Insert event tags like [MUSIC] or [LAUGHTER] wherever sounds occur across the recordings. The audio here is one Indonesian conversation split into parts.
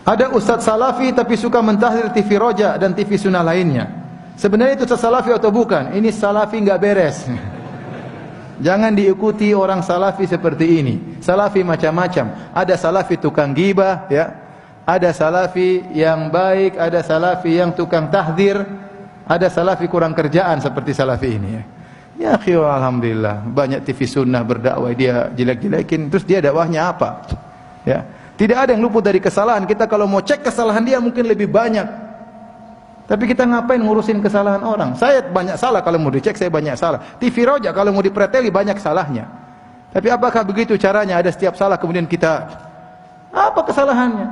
Ada ustaz salafi tapi suka mentahdir TV Roja dan TV Sunnah lainnya. Sebenarnya itu ustaz salafi atau bukan? Ini salafi enggak beres. [LAUGHS] Jangan diikuti orang salafi seperti ini. Salafi macam-macam. Ada salafi tukang gibah, ya. Ada salafi yang baik, ada salafi yang tukang tahdir, ada salafi kurang kerjaan seperti salafi ini. Ya, ya alhamdulillah. Banyak TV sunnah berdakwah dia jelek-jelekin, terus dia dakwahnya apa? Ya. Tidak ada yang luput dari kesalahan. Kita kalau mau cek kesalahan dia mungkin lebih banyak tapi kita ngapain ngurusin kesalahan orang? Saya banyak salah kalau mau dicek saya banyak salah. TV Roja kalau mau dipreteli banyak salahnya. Tapi apakah begitu caranya? Ada setiap salah kemudian kita apa kesalahannya?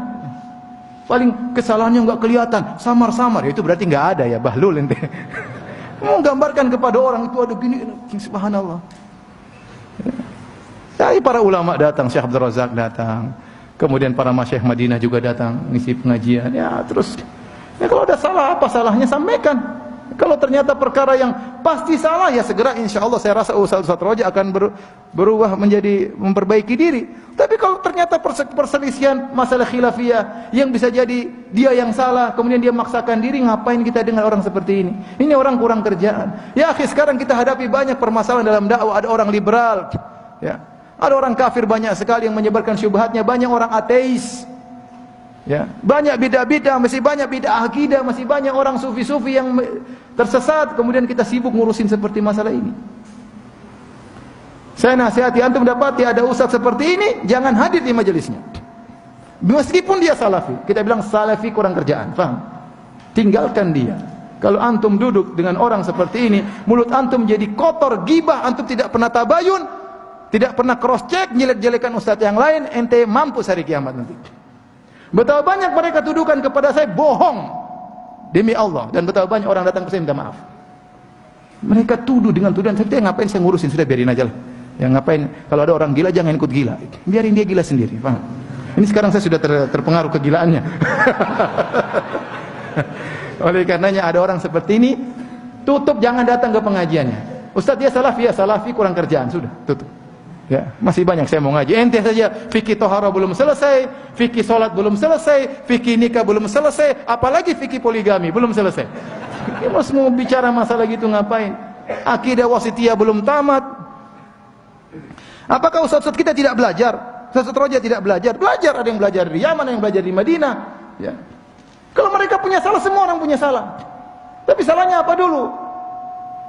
Paling kesalahannya enggak kelihatan, samar-samar. Ya, itu berarti enggak ada ya, bahlul ente. [LAUGHS] Gambarkan kepada orang itu ada gini, subhanallah. Jadi para ulama datang, Syekh Abdul Razak datang. Kemudian para masyayikh Madinah juga datang ngisi pengajian. Ya, terus Ya kalau ada salah apa salahnya sampaikan. Kalau ternyata perkara yang pasti salah ya segera insya Allah saya rasa Ustaz Ustaz Roja akan ber, berubah menjadi memperbaiki diri. Tapi kalau ternyata perselisihan masalah khilafiyah yang bisa jadi dia yang salah kemudian dia maksakan diri ngapain kita dengan orang seperti ini? Ini orang kurang kerjaan. Ya akhir sekarang kita hadapi banyak permasalahan dalam dakwah ada orang liberal ya. Ada orang kafir banyak sekali yang menyebarkan syubhatnya, banyak orang ateis. Ya, banyak bid'ah-bid'ah, masih banyak bid'ah akidah, masih banyak orang sufi-sufi yang tersesat, kemudian kita sibuk ngurusin seperti masalah ini. Saya nasihati antum dapati ada ustaz seperti ini, jangan hadir di majelisnya. Meskipun dia salafi, kita bilang salafi kurang kerjaan, faham? Tinggalkan dia. Kalau antum duduk dengan orang seperti ini, mulut antum jadi kotor, gibah, antum tidak pernah tabayun, tidak pernah cross check, jelek-jelekan ustaz yang lain, ente mampu hari kiamat nanti. Betapa banyak mereka tuduhkan kepada saya bohong demi Allah dan betapa banyak orang datang ke saya minta maaf. Mereka tuduh dengan tuduhan saya ngapain saya ngurusin sudah biarin aja lah. Yang ngapain kalau ada orang gila jangan ikut gila. Biarin dia gila sendiri, paham? Ini sekarang saya sudah ter, terpengaruh kegilaannya. [LAUGHS] Oleh karenanya ada orang seperti ini tutup jangan datang ke pengajiannya. Ustaz dia salafi ya salafi kurang kerjaan sudah tutup. Ya, masih banyak saya mau ngaji. Ente saja fikih tohara belum selesai, fikih solat belum selesai, fikih nikah belum selesai, apalagi fikih poligami belum selesai. [LAUGHS] Ya, mau mau bicara masalah gitu ngapain? Akidah wasitiyah belum tamat. Apakah ustaz-ustaz kita tidak belajar? Ustaz Roja tidak belajar. Belajar, ada yang belajar di Yaman, ada yang belajar di Madinah. Ya. Kalau mereka punya salah, semua orang punya salah. Tapi salahnya apa dulu?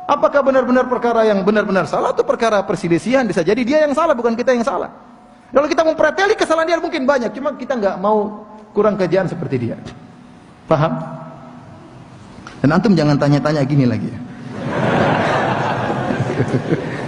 Apakah benar-benar perkara yang benar-benar salah atau perkara perselisihan bisa jadi dia yang salah bukan kita yang salah. Kalau kita mempreteli kesalahan dia mungkin banyak, cuma kita nggak mau kurang kerjaan seperti dia. Paham? Dan antum jangan tanya-tanya gini lagi ya. [LAUGHS]